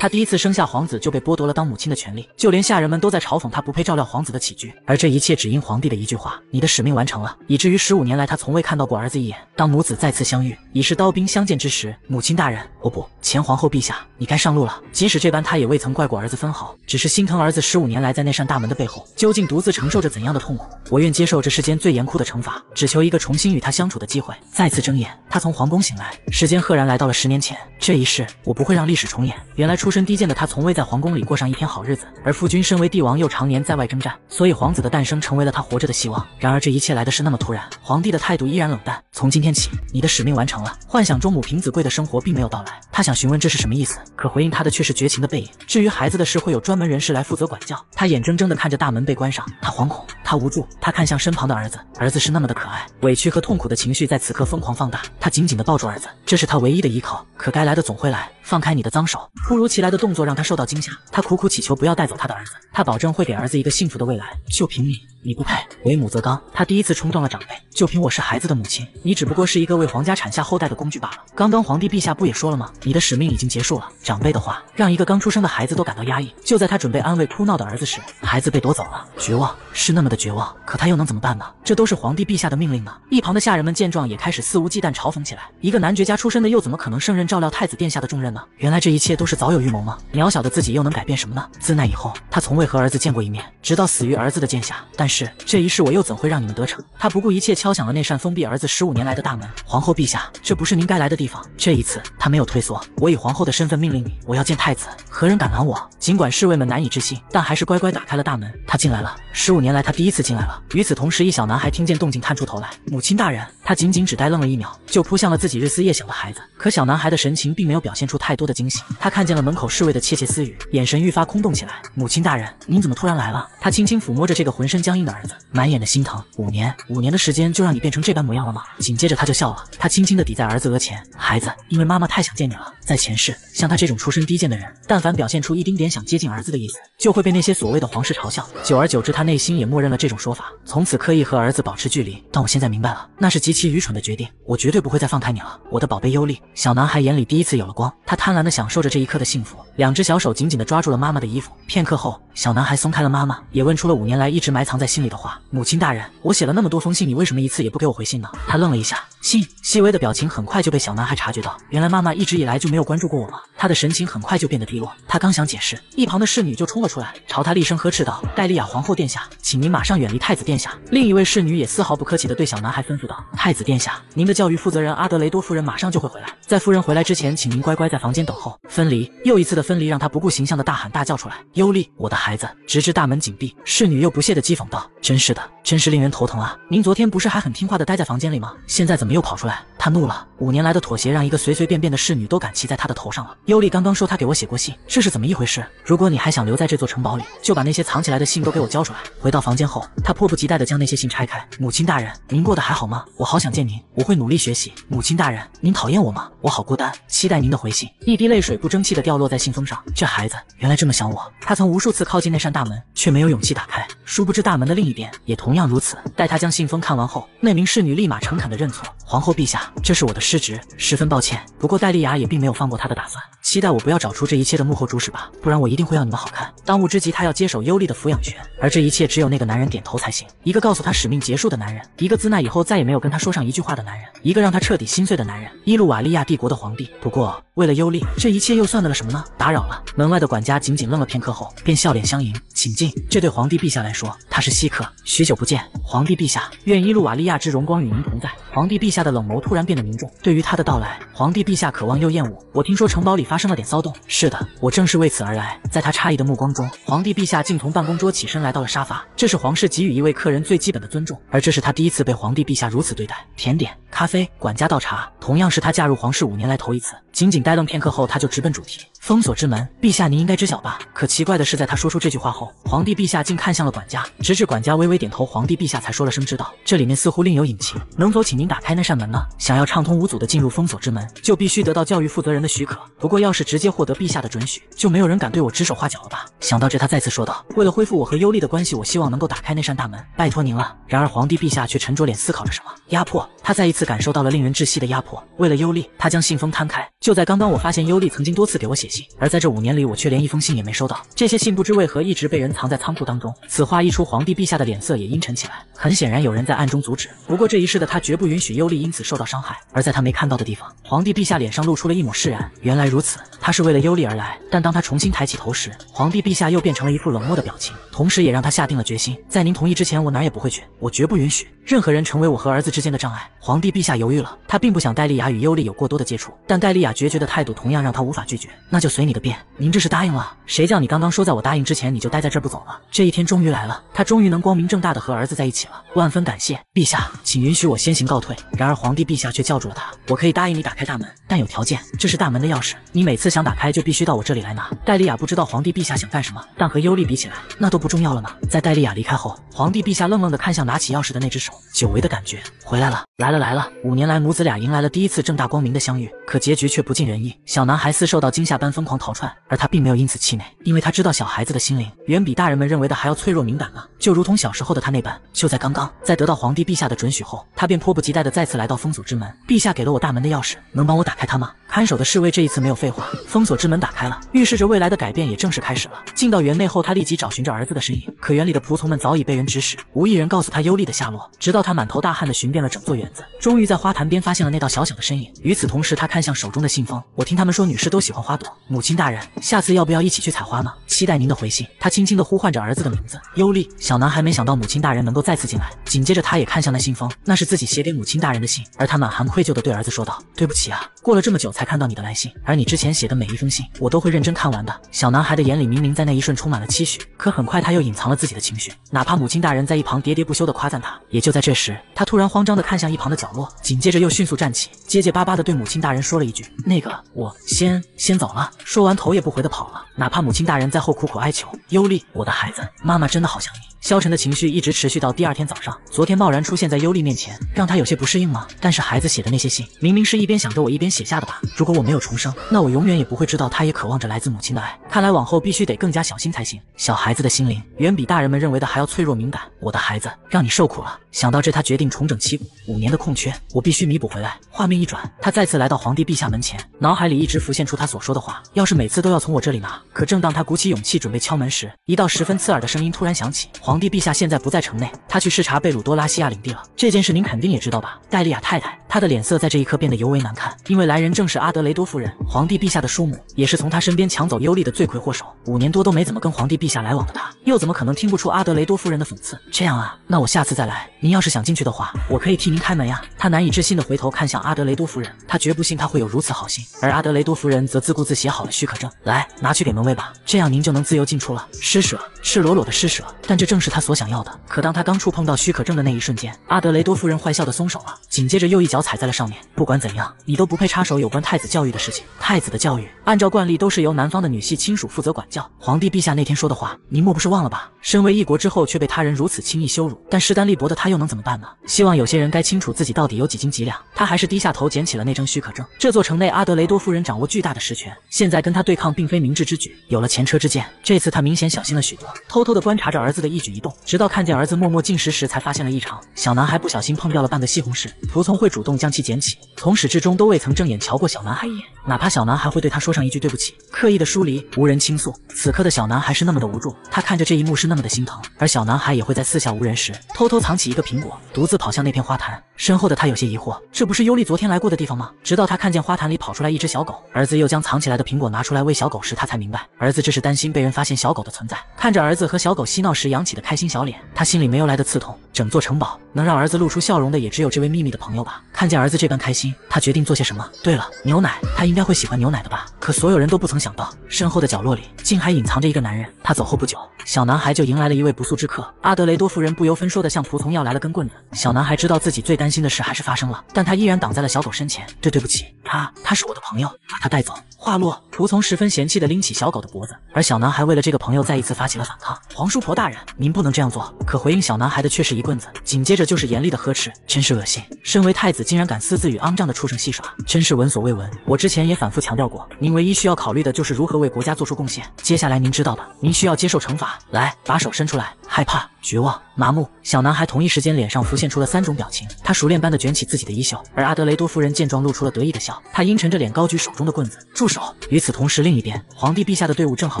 他第一次生下皇子就被剥夺了当母亲的权利，就连下人们都在嘲讽他不配照料皇子的起居。而这一切只因皇帝的一句话：“你的使命完成了。”以至于十五年来他从未看到过儿子一眼。当母子再次相遇，已是刀兵相见之时，母亲大人，哦不，前皇后陛下，你该上路了。即使这般，他也未曾怪过儿子分毫，只是心疼儿子十五年来在那扇大门的背后，究竟独自承受着怎样的痛苦。我愿接受这世间最严酷的惩罚，只求一个重新与他相处的机会。再次睁眼，他从皇宫醒来，时间赫然来到了十年前。这一世，我不会让历史重演。原来出出身低贱的他，从未在皇宫里过上一天好日子。而父君身为帝王，又常年在外征战，所以皇子的诞生成为了他活着的希望。然而这一切来的是那么突然，皇帝的态度依然冷淡。从今天起，你的使命完成了。幻想中母凭子贵的生活并没有到来，他想询问这是什么意思，可回应他的却是绝情的背影。至于孩子的事，会有专门人士来负责管教。他眼睁睁地看着大门被关上，他惶恐，他无助，他看向身旁的儿子，儿子是那么的可爱。委屈和痛苦的情绪在此刻疯狂放大，他紧紧地抱住儿子，这是他唯一的依靠。可该来的总会来。放开你的脏手！突如其来的动作让他受到惊吓，他苦苦祈求不要带走他的儿子，他保证会给儿子一个幸福的未来。就凭你，你不配！为母则刚，他第一次冲撞了长辈。就凭我是孩子的母亲，你只不过是一个为皇家产下后代的工具罢了。刚刚皇帝陛下不也说了吗？你的使命已经结束了。长辈的话让一个刚出生的孩子都感到压抑。就在他准备安慰哭闹的儿子时，孩子被夺走了。绝望是那么的绝望，可他又能怎么办呢？这都是皇帝陛下的命令呢。一旁的下人们见状也开始肆无忌惮嘲讽起来。一个男爵家出身的又怎么可能胜任照料太子殿下的重任呢？原来这一切都是早有预谋吗？渺小的自己又能改变什么呢？自那以后，他从未和儿子见过一面，直到死于儿子的剑下。但是这一世我又怎会让你们得逞？他不顾一切敲响了那扇封闭儿子十五年来的大门。皇后陛下，这不是您该来的地方。这一次他没有退缩，我以皇后的身份命令你，我要见太子。何人敢拦我？尽管侍卫们难以置信，但还是乖乖打开了大门。他进来了。十五年来他第一次进来了。与此同时，一小男孩听见动静，探出头来。母亲大人，他仅仅只呆愣了一秒，就扑向了自己日思夜想的孩子。可小男孩的神情并没有表现出太多的惊喜。他看见了门口口侍卫的窃窃私语，眼神愈发空洞起来。母亲大人，您怎么突然来了？他轻轻抚摸着这个浑身僵硬的儿子，满眼的心疼。五年，五年的时间就让你变成这般模样了吗？紧接着他就笑了，他轻轻地抵在儿子额前，孩子，因为妈妈太想见你了。在前世，像他这种出身低贱的人，但凡表现出一丁点想接近儿子的意思，就会被那些所谓的皇室嘲笑。久而久之，他内心也默认了这种说法，从此刻意和儿子保持距离。但我现在明白了，那是极其愚蠢的决定，我绝对不会再放开你了，我的宝贝尤利。小男孩眼里第一次有了光，他贪婪地享受着这一刻的幸两只小手紧紧地抓住了妈妈的衣服。片刻后，小男孩松开了妈妈，也问出了五年来一直埋藏在心里的话：“母亲大人，我写了那么多封信，你为什么一次也不给我回信呢？”他愣了一下，信。细微的表情很快就被小男孩察觉到，原来妈妈一直以来就没有关注过我吗？他的神情很快就变得低落。他刚想解释，一旁的侍女就冲了出来，朝他厉声呵斥道：“戴利亚皇后殿下，请您马上远离太子殿下。”另一位侍女也丝毫不客气地对小男孩吩咐道：“太子殿下，您的教育负责人阿德雷多夫人马上就会回来，在夫人回来之前，请您乖乖在房间等候。”分离，又一次的分离让他不顾形象的大喊大叫出来：“尤利，我的孩子！”直至大门紧闭，侍女又不屑地讥讽道：“真是的，真是令人头疼啊！您昨天不是还很听话的待在房间里吗？现在怎么又跑出来？”他怒了，五年来的妥协让一个随随便便的侍女都敢骑在他的头上了。尤利刚刚说他给我写过信，这是怎么一回事？如果你还想留在这座城堡里，就把那些藏起来的信都给我交出来。回到房间后，他迫不及待地将那些信拆开。母亲大人，您过得还好吗？我好想见您，我会努力学习。母亲大人，您讨厌我吗？我好孤单，期待您的回信。一滴泪水不争气地掉落在信封上。这孩子原来这么想我。他曾无数次靠近那扇大门，却没有勇气打开。殊不知大门的另一边也同样如此。待他将信封看完后，那名侍女立马诚恳地认错。皇后陛下，这是我的失职，十分抱歉。不过戴丽雅也并没有放过他的打算，期待我不要找出这一切的幕后主使吧，不然我一定会要你们好看。当务之急，他要接手优丽的抚养权，而这一切只有那个男人点头才行。一个告诉他使命结束的男人，一个自那以后再也没有跟他说上一句话的男人，一个让他彻底心碎的男人——伊路瓦利亚帝国的皇帝。不过为了优丽，这一切又算得了什么呢？打扰了。门外的管家仅仅愣了片刻后，便笑脸相迎，请进。这对皇帝陛下来说，他是稀客，许久不见，皇帝陛下，愿伊路瓦利亚之荣光与您同在。皇帝陛下他的冷眸突然变得凝重，对于他的到来，皇帝陛下渴望又厌恶。我听说城堡里发生了点骚动，是的，我正是为此而来。在他诧异的目光中，皇帝陛下竟从办公桌起身来到了沙发，这是皇室给予一位客人最基本的尊重，而这是他第一次被皇帝陛下如此对待。甜点、咖啡，管家倒茶，同样是他嫁入皇室五年来头一次。仅仅呆愣片刻后，他就直奔主题：封锁之门。陛下，您应该知晓吧？可奇怪的是，在他说出这句话后，皇帝陛下竟看向了管家，直至管家微微点头，皇帝陛下才说了声知道。这里面似乎另有隐情，能否请您打开那扇门呢？想要畅通无阻地进入封锁之门，就必须得到教育负责人的许可。不过，要是直接获得陛下的准许，就没有人敢对我指手画脚了吧？想到这，他再次说道：“为了恢复我和尤利的关系，我希望能够打开那扇大门，拜托您了。”然而，皇帝陛下却沉着脸思考着什么。压迫，他再一次感受到了令人窒息的压迫。为了尤利，他将信封摊开。就在刚刚，我发现尤利曾经多次给我写信，而在这五年里，我却连一封信也没收到。这些信不知为何一直被人藏在仓库当中。此话一出，皇帝陛下的脸色也阴沉起来。很显然，有人在暗中阻止。不过这一世的他绝不允许尤利因此受到伤害。而在他没看到的地方，皇帝陛下脸上露出了一抹释然。原来如此，他是为了尤利而来。但当他重新抬起头时，皇帝陛下又变成了一副冷漠的表情，同时也让他下定了决心：在您同意之前，我哪儿也不会去。我绝不允许任何人成为我和儿子之间的障碍。皇帝陛下犹豫了，他并不想戴丽雅与尤利有过多的接触，但戴丽雅决绝的态度同样让他无法拒绝。那就随你的便，您这是答应了？谁叫你刚刚说在我答应之前你就待在这儿不走了？这一天终于来了，他终于能光明正大的和儿子在一起了，万分感谢陛下，请允许我先行告退。然而皇帝陛下却叫住了他：我可以答应你打开大门，但有条件，这是大门的钥匙，你每次想打开就必须到我这里来拿。戴丽雅不知道皇帝陛下想干什么，但和尤利比起来，那都不重要了呢。在戴丽雅离开后，皇帝陛下愣愣的看向拿起钥匙的那只手，久违的感觉回来了，来了来了。五年来，母子俩迎来了第一次正大光明的相遇，可结局却不尽人意。小男孩似受到惊吓般疯狂逃窜，而他并没有因此气馁，因为他知道小孩子的心灵远比大人们认为的还要脆弱敏感呢，就如同小时候的他那般。就在刚刚，在得到皇帝陛下的准许后，他便迫不及待的再次来到封锁之门。陛下给了我大门的钥匙，能帮我打开它吗？看守的侍卫这一次没有废话，封锁之门打开了，预示着未来的改变也正式开始了。进到园内后，他立即找寻着儿子的身影，可园里的仆从们早已被人指使，无一人告诉他尤利的下落。直到他满头大汗的寻遍了整座园子，终于在花坛边发现了那道小小的身影。与此同时，他看向手中的信封，我听他们说女士都喜欢花朵，母亲大人，下次要不要一起去采花呢？期待您的回信。他轻轻地呼唤着儿子的名字，尤利。小男孩没想到母亲大人能够再次进来，紧接着他也看向那信封，那是自己写给母亲大人的信，而他满含愧疚地对儿子说道：“对不起啊，过了这么久才看到你的来信，而你之前写的每一封信，我都会认真看完的。”小男孩的眼里明明在那一瞬充满了期许，可很快他又隐藏了自己的情绪，哪怕母亲大人在一旁喋喋不休地夸赞他。也就在这时，他突然慌张地看向一旁的角落，紧接着又迅速站起，结结巴巴地对母亲大人说了一句：“那个，我先先走了。”说完头也不回地跑了，哪怕母亲大人在后苦苦哀求：“尤利，我的孩子，妈妈真的好想你。”消沉的情绪一直持续到第二天早上。昨天贸然出现在尤利面前，让他有些不适应吗？但是孩子写的那些信，明明是一边想着我一边写写下的吧？如果我没有重生，那我永远也不会知道他也渴望着来自母亲的爱。看来往后必须得更加小心才行。小孩子的心灵远比大人们认为的还要脆弱敏感。我的孩子，让你受苦了。想到这，他决定重整旗鼓。五年的空缺，我必须弥补回来。画面一转，他再次来到皇帝陛下门前，脑海里一直浮现出他所说的话：要是每次都要从我这里拿。可正当他鼓起勇气准备敲门时，一道十分刺耳的声音突然响起：皇帝陛下现在不在城内，他去视察贝鲁多拉西亚领地了。这件事您肯定也知道吧，戴利亚太太。她的脸色在这一刻变得尤为难看，因为来人正是阿德雷多夫人，皇帝陛下的叔母，也是从他身边抢走尤利的罪魁祸首。五年多都没怎么跟皇帝陛下来往的他，又怎么可能听不出阿德雷多夫人的讽刺？这样啊，那我下次再来。您要是想进去的话，我可以替您开门呀。他难以置信的回头看向阿德雷多夫人，他绝不信他会有如此好心。而阿德雷多夫人则自顾自写好了许可证，来拿去给门卫吧，这样您就能自由进出了。施舍，赤裸裸的施舍，但这正是他所想要的。可当他刚触碰到许可证的那一瞬间，阿德雷多夫人坏笑的松手了，紧接着又一脚踩在了上面。不管怎样，你都不配插手有关太子教育的事情。太子的教育，按照惯例都是由南方的女系亲属负责管教。皇帝陛下那天说的话，您莫不是忘了吧？身为一国之后，却被他人如此轻易羞辱，但势单力薄的他又能怎么办呢？希望有些人该清楚自己到底有几斤几两。他还是低下头捡起了那张许可证。这座城内，阿德雷多夫人掌握巨大的实权，现在跟他对抗并非明智之举。有了前车之鉴，这次他明显小心了许多，偷偷的观察着儿子的一举一动，直到看见儿子默默进食时，才发现了异常。小男孩不小心碰掉了半个西红柿，仆从会主动将其捡起，从始至终都未曾正眼瞧过小男孩一眼，哪怕小男孩会对他说上一句对不起，刻意的疏离，无人倾诉。此刻的小男孩是那么的无助，他看着这一幕是那么的心疼。而小男孩也会在四下无人时，偷偷藏起一个苹果，独自跑向那片花坛。身后的他有些疑惑，这不是尤利昨天来过的地方吗？直到他看见花坛里跑出来一只小狗，儿子又将藏起来的苹果拿出来喂小狗时，他才明白，儿子这是担心被人发现小狗的存在。看着儿子和小狗嬉闹时扬起的开心小脸，他心里没有来的刺痛。整座城堡能让儿子露出笑容的，也只有这位秘密的朋友吧。看见儿子这般开心，他决定做些什么。对了，牛奶，他应该会喜欢牛奶的吧？可所有人都不曾想到，身后的角落里竟还隐藏着一个男人。他走后不久，小男孩就迎来了一位不速之客。阿德雷多夫人不由分说的向仆从要来了根棍子。小男孩知道自己最担心的事还是发生了，但他依然挡在了小狗身前。对，对不起，他他是我的朋友，把他带走。话落，仆从十分嫌弃的拎起小狗的脖子，而小男孩为了这个朋友再一次发起了反抗。皇叔婆大人，您不能这样做。可回应小男孩的却是一。棍子，紧接着就是严厉的呵斥，真是恶心！身为太子，竟然敢私自与肮脏的畜生戏耍，真是闻所未闻。我之前也反复强调过，您唯一需要考虑的就是如何为国家做出贡献。接下来您知道的，您需要接受惩罚。来，把手伸出来。害怕、绝望、麻木。小男孩同一时间脸上浮现出了三种表情，他熟练般的卷起自己的衣袖，而阿德雷多夫人见状露出了得意的笑，她阴沉着脸高举手中的棍子，住手！与此同时，另一边，皇帝陛下的队伍正好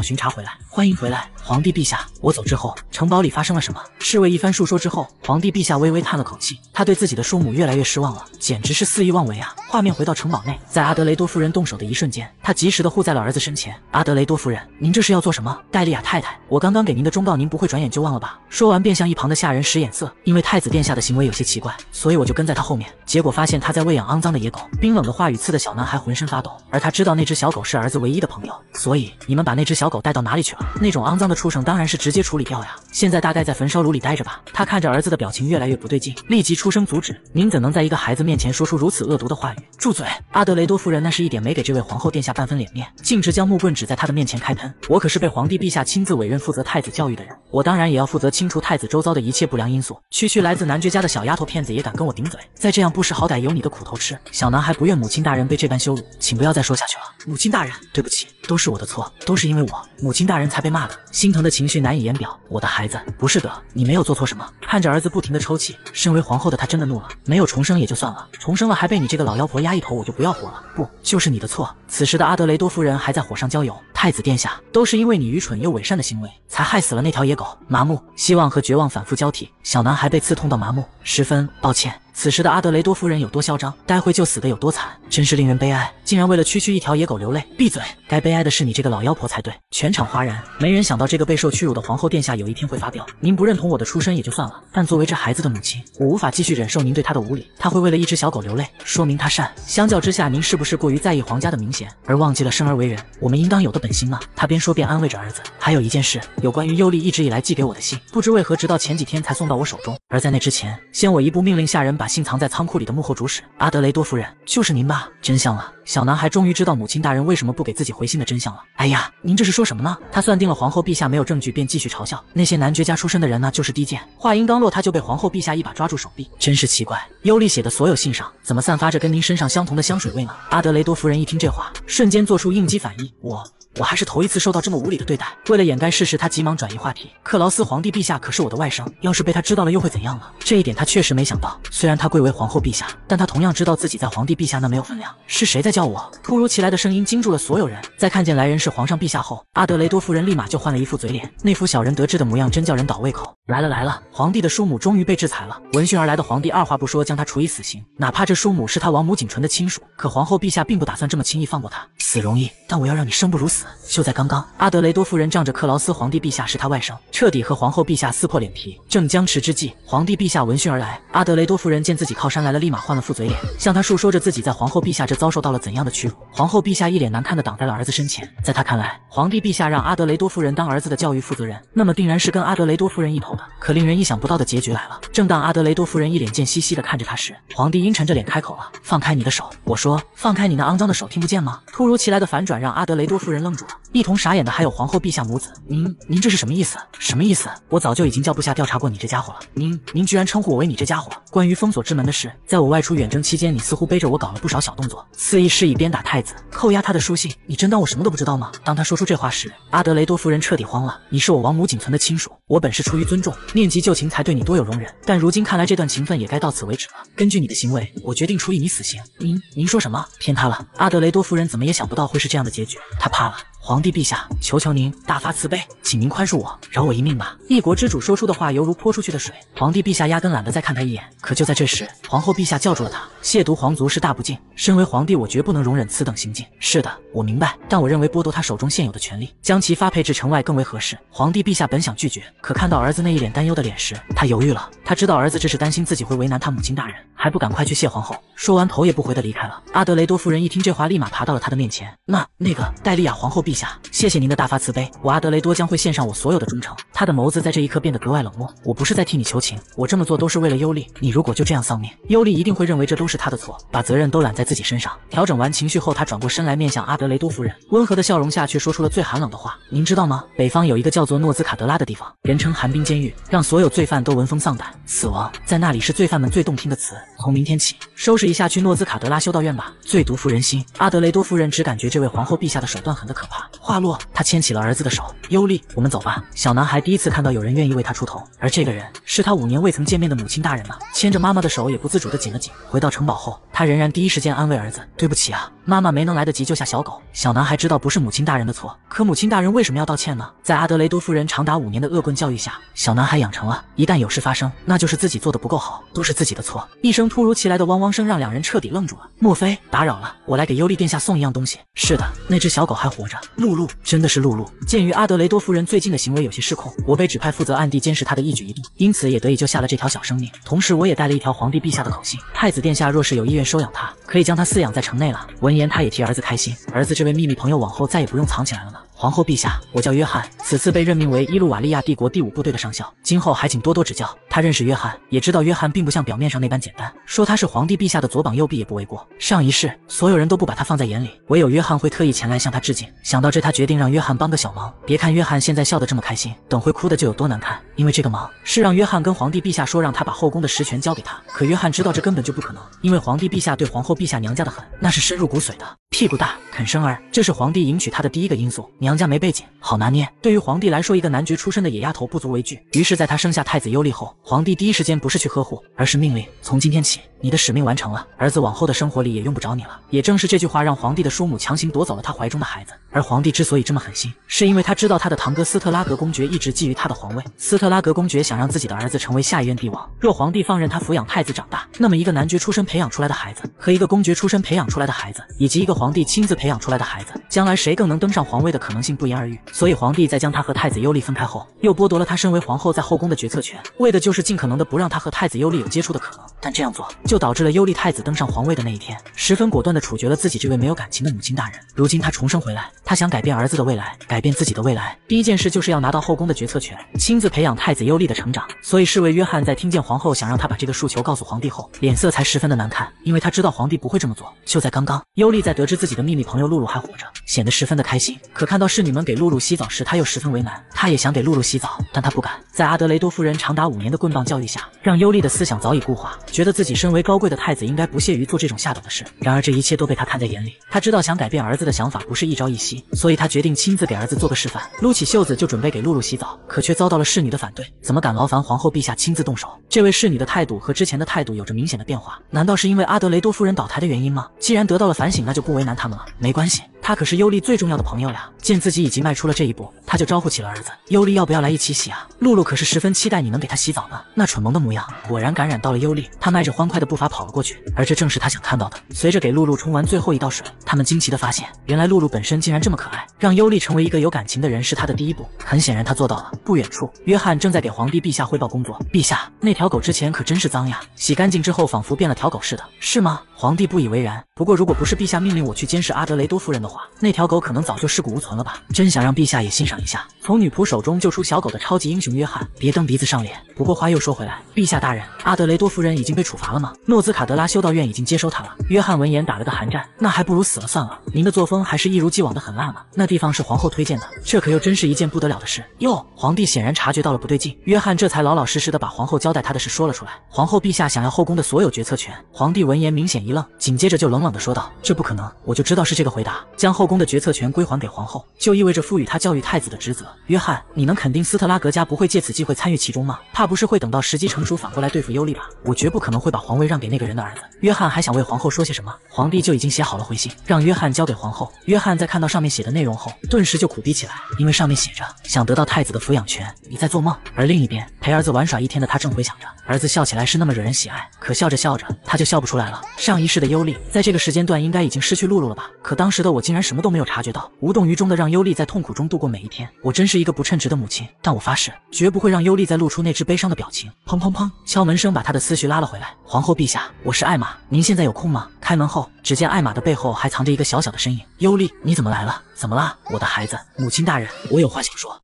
巡查回来，欢迎回来，皇帝陛下。我走之后，城堡里发生了什么？侍卫一番述说之后，皇帝陛下微微叹了口气，他对自己的叔母越来越失望了，简直是肆意妄为啊！画面回到城堡内，在阿德雷多夫人动手的一瞬间，他及时的护在了儿子身前。阿德雷多夫人，您这是要做什么？戴利亚太太，我刚刚给您的忠告，您不会转眼就忘了吧？说完便向一旁的下人使眼色，因为太子殿下的行为有些奇怪，所以我就跟在他后面。结果发现他在喂养肮脏的野狗，冰冷的话语刺得小男孩浑身发抖。而他知道那只小狗是儿子唯一的朋友，所以你们把那只小狗带到哪里去了？那种肮脏的畜生当然是直接处理掉呀。现在大概在焚烧炉里待着吧。他看着儿子的表情越来越不对劲，立即出声阻止：“您怎能在一个孩子面前说出如此恶毒的话语？住嘴！”阿德雷多夫人那是一点没给这位皇后殿下半分脸面，径直将木棍指在他的面前开喷：“我可是被皇帝陛下亲自委任负责太子教育的人，我当然也要负责清除太子。”周遭的一切不良因素，区区来自男爵家的小丫头片子也敢跟我顶嘴，再这样不识好歹，有你的苦头吃！小男孩不愿母亲大人被这般羞辱，请不要再说下去了。母亲大人，对不起，都是我的错，都是因为我，母亲大人才被骂的。心疼的情绪难以言表。我的孩子，不是的，你没有做错什么。看着儿子不停的抽泣，身为皇后的她真的怒了。没有重生也就算了，重生了还被你这个老妖婆压一头，我就不要活了。不，就是你的错。此时的阿德雷多夫人还在火上浇油。太子殿下，都是因为你愚蠢又伪善的行为，才害死了那条野狗。麻木、希望和绝望反复交替，小男孩被刺痛到麻木，十分抱歉。此时的阿德雷多夫人有多嚣张，待会就死的有多惨，真是令人悲哀。竟然为了区区一条野狗流泪！闭嘴！该悲哀的是你这个老妖婆才对。全场哗然，没人想到这个备受屈辱的皇后殿下有一天会发飙。您不认同我的出身也就算了，但作为这孩子的母亲，我无法继续忍受您对她的无礼。他会为了一只小狗流泪，说明他善。相较之下，您是不是过于在意皇家的名衔，而忘记了生而为人我们应当有的本心呢？他边说边安慰着儿子。还有一件事，有关于尤利一直以来寄给我的信，不知为何直到前几天才送到我手中。而在那之前，先我一步命令下人把信藏在仓库里的幕后主使阿德雷多夫人，就是您吧？真相了。小男孩终于知道母亲大人为什么不给自己回信的真相了。哎呀，您这是说什么呢？他算定了皇后陛下没有证据，便继续嘲笑那些男爵家出身的人呢，就是低贱。话音刚落，他就被皇后陛下一把抓住手臂。真是奇怪，尤利写的所有信上怎么散发着跟您身上相同的香水味呢？阿德雷多夫人一听这话，瞬间做出应激反应。我。我还是头一次受到这么无理的对待。为了掩盖事实，他急忙转移话题。克劳斯皇帝陛下可是我的外甥，要是被他知道了又会怎样呢？这一点他确实没想到。虽然他贵为皇后陛下，但他同样知道自己在皇帝陛下那没有分量。是谁在叫我？突如其来的声音惊住了所有人。在看见来人是皇上陛下后，阿德雷多夫人立马就换了一副嘴脸，那副小人得志的模样真叫人倒胃口。来了来了，皇帝的叔母终于被制裁了。闻讯而来的皇帝二话不说将他处以死刑，哪怕这叔母是他王母仅存的亲属，可皇后陛下并不打算这么轻易放过他。死容易，但我要让你生不如死。就在刚刚，阿德雷多夫人仗着克劳斯皇帝陛下是他外甥，彻底和皇后陛下撕破脸皮。正僵持之际，皇帝陛下闻讯而来。阿德雷多夫人见自己靠山来了，立马换了副嘴脸，向他述说着自己在皇后陛下这遭受到了怎样的屈辱。皇后陛下一脸难看的挡在了儿子身前。在他看来，皇帝陛下让阿德雷多夫人当儿子的教育负责人，那么定然是跟阿德雷多夫人一头的。可令人意想不到的结局来了。正当阿德雷多夫人一脸贱兮兮的看着他时，皇帝阴沉着脸开口了：“放开你的手！”我说：“放开你那肮脏的手，听不见吗？”突如其来的反转让阿德雷多夫人愣愣住了。一同傻眼的还有皇后陛下母子。您您这是什么意思？什么意思？我早就已经叫部下调查过你这家伙了。您您居然称呼我为你这家伙？关于封锁之门的事，在我外出远征期间，你似乎背着我搞了不少小动作，肆意施以鞭打太子，扣押他的书信。你真当我什么都不知道吗？当他说出这话时，阿德雷多夫人彻底慌了。你是我王母仅存的亲属，我本是出于尊重、念及旧情才对你多有容忍，但如今看来这段情分也该到此为止了。根据你的行为，我决定处以你死刑。您您说什么？天塌了！阿德雷多夫人怎么也想不到会是这样的结局，她怕了。皇帝陛下，求求您大发慈悲，请您宽恕我，饶我一命吧。一国之主说出的话犹如泼出去的水，皇帝陛下压根懒得再看他一眼。可就在这时，皇后陛下叫住了他，亵渎皇族是大不敬，身为皇帝，我绝不能容忍此等行径。是的，我明白，但我认为剥夺他手中现有的权利，将其发配至城外更为合适。皇帝陛下本想拒绝，可看到儿子那一脸担忧的脸时，他犹豫了。他知道儿子这是担心自己会为难他母亲大人，还不赶快去谢皇后。说完，头也不回的离开了。阿德雷多夫人一听这话，立马爬到了他的面前。那那个戴利亚皇后陛。陛下，谢谢您的大发慈悲，我阿德雷多将会献上我所有的忠诚。他的眸子在这一刻变得格外冷漠。我不是在替你求情，我这么做都是为了尤利。你如果就这样丧命，尤利一定会认为这都是他的错，把责任都揽在自己身上。调整完情绪后，他转过身来面向阿德雷多夫人，温和的笑容下却说出了最寒冷的话。您知道吗？北方有一个叫做诺兹卡德拉的地方，人称寒冰监狱，让所有罪犯都闻风丧胆。死亡在那里是罪犯们最动听的词。从明天起，收拾一下去诺兹卡德拉修道院吧。最毒妇人心，阿德雷多夫人只感觉这位皇后陛下的手段狠得可怕。话落，他牵起了儿子的手，尤利，我们走吧。小男孩第一次看到有人愿意为他出头，而这个人是他五年未曾见面的母亲大人吗？牵着妈妈的手，也不自主地紧了紧。回到城堡后，他仍然第一时间安慰儿子：“对不起啊，妈妈没能来得及救下小狗。”小男孩知道不是母亲大人的错，可母亲大人为什么要道歉呢？在阿德雷多夫人长达五年的恶棍教育下，小男孩养成了一旦有事发生，那就是自己做的不够好，都是自己的错。一声突如其来的汪汪声让两人彻底愣住了。莫非打扰了？我来给尤利殿下送一样东西。是的，那只小狗还活着。露露，真的是露露。鉴于阿德雷多夫人最近的行为有些失控，我被指派负责暗地监视她的一举一动，因此也得以救下了这条小生命。同时，我也带了一条皇帝陛下的口信，太子殿下若是有意愿收养她，可以将她饲养在城内了。闻言，他也替儿子开心，儿子这位秘密朋友往后再也不用藏起来了呢。皇后陛下，我叫约翰，此次被任命为伊路瓦利亚帝国第五部队的上校，今后还请多多指教。他认识约翰，也知道约翰并不像表面上那般简单，说他是皇帝陛下的左膀右臂也不为过。上一世，所有人都不把他放在眼里，唯有约翰会特意前来向他致敬。想到这，他决定让约翰帮个小忙。别看约翰现在笑得这么开心，等会哭的就有多难看。因为这个忙是让约翰跟皇帝陛下说，让他把后宫的实权交给他。可约翰知道这根本就不可能，因为皇帝陛下对皇后陛下娘家的狠，那是深入骨髓的。屁股大，肯生儿，这是皇帝迎娶她的第一个因素。娘娘家没背景。好拿捏。对于皇帝来说，一个男爵出身的野丫头不足为惧。于是，在他生下太子尤利后，皇帝第一时间不是去呵护，而是命令：从今天起，你的使命完成了，儿子往后的生活里也用不着你了。也正是这句话，让皇帝的叔母强行夺走了他怀中的孩子。而皇帝之所以这么狠心，是因为他知道他的堂哥斯特拉格公爵一直觊觎他的皇位。斯特拉格公爵想让自己的儿子成为下一任帝王。若皇帝放任他抚养太子长大，那么一个男爵出身培养出来的孩子，和一个公爵出身培养出来的孩子，以及一个皇帝亲自培养出来的孩子，将来谁更能登上皇位的可能性不言而喻。所以，皇帝在将他和太子尤利分开后，又剥夺了他身为皇后在后宫的决策权，为的就是尽可能的不让他和太子尤利有接触的可能。但这样做就导致了尤利太子登上皇位的那一天，十分果断的处决了自己这位没有感情的母亲大人。如今他重生回来，他想改变儿子的未来，改变自己的未来，第一件事就是要拿到后宫的决策权，亲自培养太子尤利的成长。所以侍卫约翰在听见皇后想让他把这个诉求告诉皇帝后，脸色才十分的难看，因为他知道皇帝不会这么做。就在刚刚，尤利在得知自己的秘密朋友露露还活着，显得十分的开心。可看到侍女们给露露洗澡时，他又十分为难。他也想给露露洗澡，但他不敢。在阿德雷多夫人长达五年的棍棒教育下，让尤利的思想早已固化，觉得自己身为高贵的太子应该不屑于做这种下等的事。然而这一切都被他看在眼里。他知道想改变儿子的想法不是一朝一夕，所以他决定亲自给儿子做个示范。撸起袖子就准备给露露洗澡，可却遭到了侍女的反对。怎么敢劳烦皇后陛下亲自动手？这位侍女的态度和之前的态度有着明显的变化。难道是因为阿德雷多夫人倒台的原因吗？既然得到了反省，那就不为难他们了。没关系。他可是尤利最重要的朋友呀！见自己已经迈出了这一步，他就招呼起了儿子。尤利要不要来一起洗啊？露露可是十分期待你能给她洗澡呢。那蠢萌的模样果然感染到了尤利，他迈着欢快的步伐跑了过去，而这正是他想看到的。随着给露露冲完最后一道水，他们惊奇的发现，原来露露本身竟然这么可爱。让尤利成为一个有感情的人是他的第一步，很显然他做到了。不远处，约翰正在给皇帝陛下汇报工作。陛下，那条狗之前可真是脏呀，洗干净之后仿佛变了条狗似的，是吗？皇帝不以为然。不过如果不是陛下命令我去监视阿德雷多夫人的话，那条狗可能早就尸骨无存了吧？真想让陛下也欣赏一下从女仆手中救出小狗的超级英雄约翰。别蹬鼻子上脸。不过话又说回来，陛下大人，阿德雷多夫人已经被处罚了吗？诺兹卡德拉修道院已经接收她了。约翰闻言打了个寒战，那还不如死了算了。您的作风还是一如既往的很烂啊。那地方是皇后推荐的，这可又真是一件不得了的事哟。皇帝显然察觉到了不对劲，约翰这才老老实实的把皇后交代他的事说了出来。皇后陛下想要后宫的所有决策权。皇帝闻言明显一愣，紧接着就冷冷的说道：“这不可能，我就知道是这个回答。将后宫的决策权归还给皇后，就意味着赋予他教育太子的职责。约翰，你能肯定斯特拉格家不会借此机会参与其中吗？怕不是会等到时机成熟反过来对付尤利吧？我绝不可能会把皇位让给那个人的儿子。”约翰还想为皇后说些什么，皇帝就已经写好了回信，让约翰交给皇后。约翰在看到上面写的内容后，顿时就苦逼起来，因为上面写着想得到太子的抚养权，你在做梦。而另一边陪儿子玩耍一天的他正回想着，儿子笑起来是那么惹人喜爱，可笑着笑着他就笑不出来了。上一世的尤利在这个时间段应该已经失去露露了吧？可当时的我竟然什么都没有察觉到，无动于衷的让尤利在痛苦中度过每一天。我真。是一个不称职的母亲，但我发誓，绝不会让尤丽再露出那只悲伤的表情。砰砰砰，敲门声把他的思绪拉了回来。皇后陛下，我是艾玛，您现在有空吗？开门后，只见艾玛的背后还藏着一个小小的身影。尤丽，你怎么来了？怎么了，我的孩子？母亲大人，我有话想说。